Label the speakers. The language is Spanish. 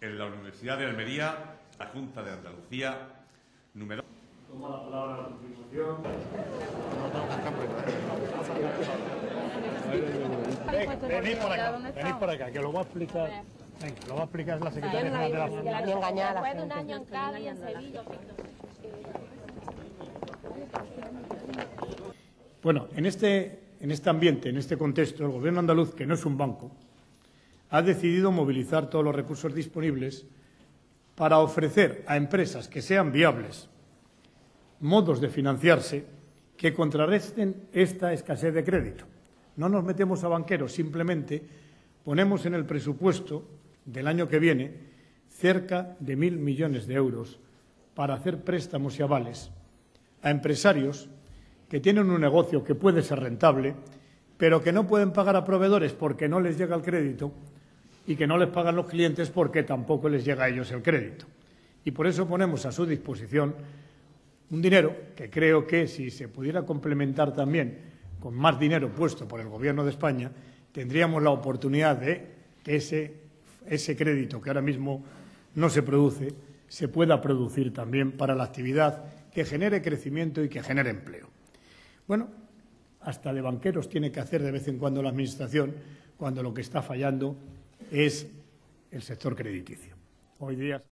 Speaker 1: en la Universidad de Almería, la Junta de Andalucía, número.
Speaker 2: Toma la palabra a continuación. Venid por acá, venid por acá, que lo va a explicar. Venga, lo va a explicar la secretaria general de la Junta.
Speaker 3: Después de un año en Cádiz, en Sevilla,
Speaker 2: Bueno, en este, en este ambiente, en este contexto, el Gobierno andaluz, que no es un banco, ha decidido movilizar todos los recursos disponibles para ofrecer a empresas que sean viables modos de financiarse que contrarresten esta escasez de crédito. No nos metemos a banqueros, simplemente ponemos en el presupuesto del año que viene cerca de mil millones de euros para hacer préstamos y avales a empresarios que tienen un negocio que puede ser rentable, pero que no pueden pagar a proveedores porque no les llega el crédito y que no les pagan los clientes porque tampoco les llega a ellos el crédito. Y por eso ponemos a su disposición un dinero que creo que si se pudiera complementar también con más dinero puesto por el Gobierno de España, tendríamos la oportunidad de que ese, ese crédito que ahora mismo no se produce se pueda producir también para la actividad que genere crecimiento y que genere empleo. Bueno, hasta de banqueros tiene que hacer de vez en cuando la Administración cuando lo que está fallando es el sector crediticio. Hoy día.